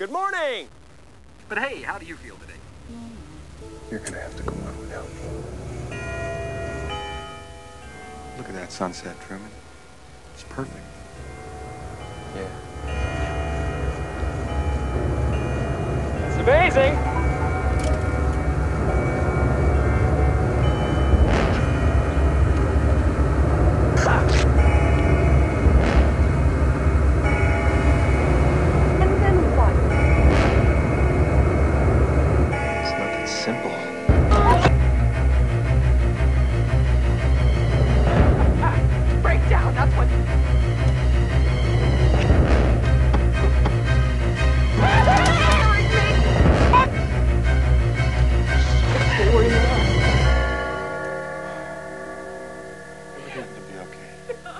Good morning. But hey, how do you feel today? You're gonna have to go on without me. Look at that sunset, Truman. It's perfect. Yeah. It's amazing. no.